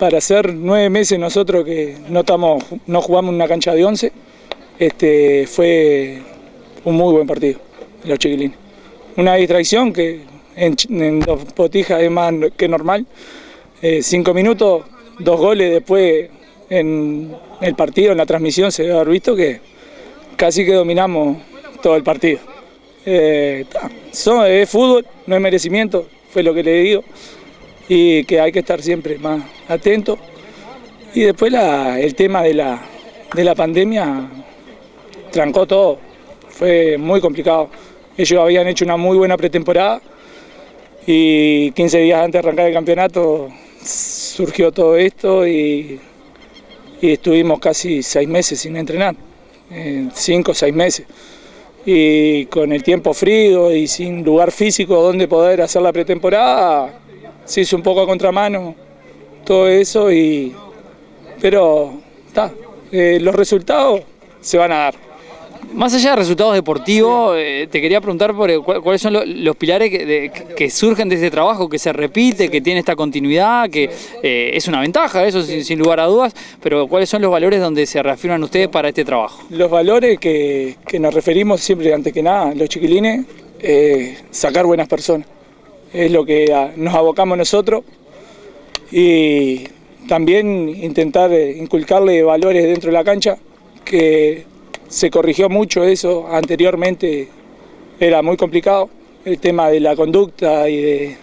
para hacer nueve meses nosotros que no, estamos, no jugamos en una cancha de once, este, fue un muy buen partido, los chiquilines. Una distracción que en, dos potijas es más que normal. Eh, cinco minutos, dos goles después en el partido, en la transmisión se debe haber visto que casi que dominamos todo el partido. Eh, es fútbol, no es merecimiento, fue lo que le digo y que hay que estar siempre más atento. Y después el tema de la, de la pandemia trancó todo, fue muy complicado. Ellos habían hecho una muy buena pretemporada y 15 días antes de arrancar el campeonato surgió todo esto y, estuvimos casi seis meses sin entrenar, eh, cinco o seis meses. Y con el tiempo frío y sin lugar físico donde poder hacer la pretemporada, se hizo un poco a contramano todo eso, y, pero está, eh, los resultados se van a dar. Más allá de resultados deportivos, eh, te quería preguntar por, eh, cuáles son los, pilares que, surgen de este trabajo, que se repite, que tiene esta continuidad, que es una ventaja, eso sin, lugar a dudas, pero cuáles son los valores donde se reafirman ustedes para este trabajo. Los valores que, nos referimos siempre, antes que nada, los chiquilines, sacar buenas personas es lo que nos abocamos nosotros. Y también intentar eh, inculcarle valores dentro de la cancha, que se corrigió mucho eso, anteriormente era muy complicado, el tema de la conducta y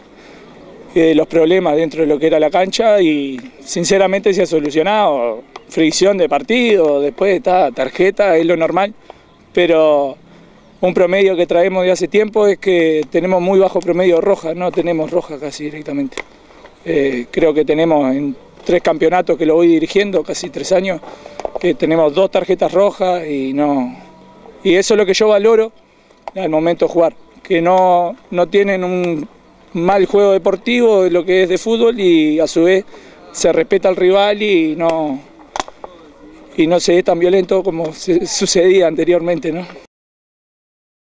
de, los problemas dentro de lo que era la cancha y sinceramente se ha solucionado, fricción de partido, después está tarjeta, es lo normal, pero un promedio que traemos de hace tiempo es que tenemos muy bajo promedio roja, no tenemos roja casi directamente. Eh, creo que tenemos en tres campeonatos que lo voy dirigiendo, casi tres años, que tenemos dos tarjetas rojas y no. Y eso es lo que yo valoro al momento de jugar, que no, no tienen un mal juego deportivo de lo que es de fútbol y a su vez se respeta al rival y no, y no se es tan violento como sucedía anteriormente. ¿no?